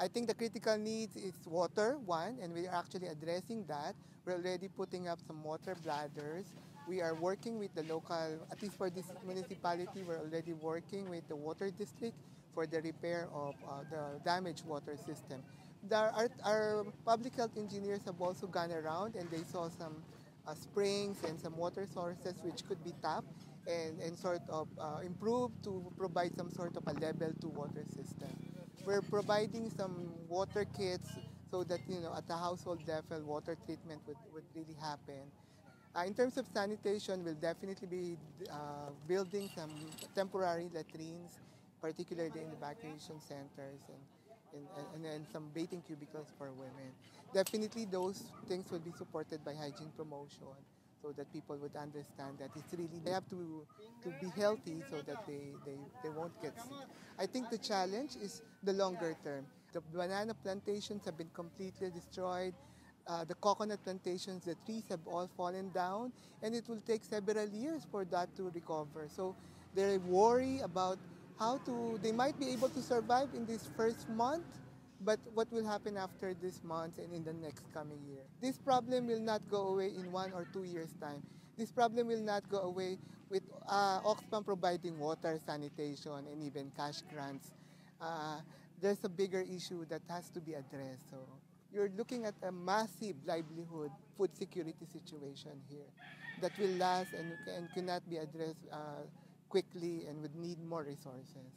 I think the critical need is water, one, and we are actually addressing that. We're already putting up some water bladders. We are working with the local, at least for this municipality, we're already working with the water district for the repair of uh, the damaged water system. There are, our public health engineers have also gone around and they saw some uh, springs and some water sources which could be tapped and, and sort of uh, improved to provide some sort of a level to water system. We're providing some water kits so that you know at the household level water treatment would, would really happen. Uh, in terms of sanitation, we'll definitely be uh, building some temporary latrines, particularly in the evacuation centers and, and, and, and some bathing cubicles for women. Definitely those things will be supported by hygiene promotion so that people would understand that it's really, they have to, to be healthy so that they, they, they won't get sick. I think the challenge is the longer term. The banana plantations have been completely destroyed. Uh, the coconut plantations, the trees have all fallen down, and it will take several years for that to recover. So they worry about how to, they might be able to survive in this first month, but what will happen after this month and in the next coming year? This problem will not go away in one or two years' time. This problem will not go away with uh, Oxfam providing water, sanitation, and even cash grants. Uh, there's a bigger issue that has to be addressed. So you're looking at a massive livelihood, food security situation here that will last and, and cannot be addressed uh, quickly and would need more resources.